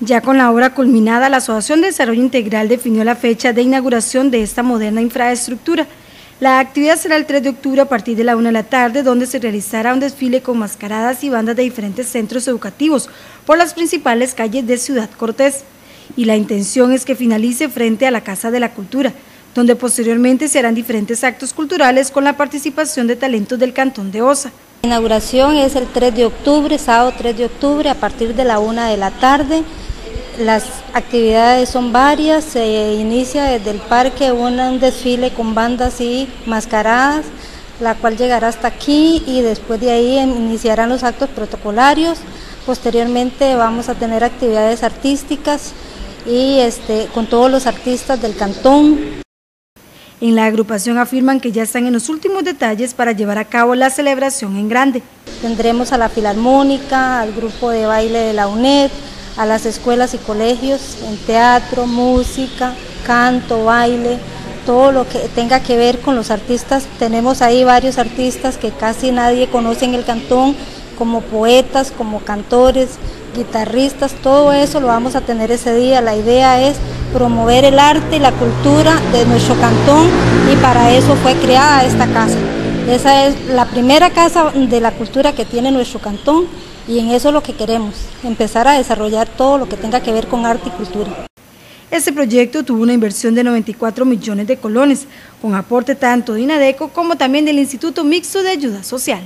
Ya con la obra culminada, la Asociación de Desarrollo Integral definió la fecha de inauguración de esta moderna infraestructura. La actividad será el 3 de octubre a partir de la 1 de la tarde, donde se realizará un desfile con mascaradas y bandas de diferentes centros educativos por las principales calles de Ciudad Cortés. Y la intención es que finalice frente a la Casa de la Cultura, donde posteriormente se harán diferentes actos culturales con la participación de talentos del Cantón de Osa. La inauguración es el 3 de octubre, sábado 3 de octubre, a partir de la 1 de la tarde. Las actividades son varias, se inicia desde el parque un desfile con bandas y mascaradas, la cual llegará hasta aquí y después de ahí iniciarán los actos protocolarios. Posteriormente vamos a tener actividades artísticas y este, con todos los artistas del cantón. En la agrupación afirman que ya están en los últimos detalles para llevar a cabo la celebración en grande. Tendremos a la Filarmónica, al grupo de baile de la UNED, a las escuelas y colegios en teatro, música, canto, baile, todo lo que tenga que ver con los artistas. Tenemos ahí varios artistas que casi nadie conoce en el cantón, como poetas, como cantores, guitarristas, todo eso lo vamos a tener ese día. La idea es promover el arte y la cultura de nuestro cantón y para eso fue creada esta casa. Esa es la primera casa de la cultura que tiene nuestro cantón y en eso es lo que queremos, empezar a desarrollar todo lo que tenga que ver con arte y cultura. Este proyecto tuvo una inversión de 94 millones de colones, con aporte tanto de INADECO como también del Instituto Mixto de Ayuda Social.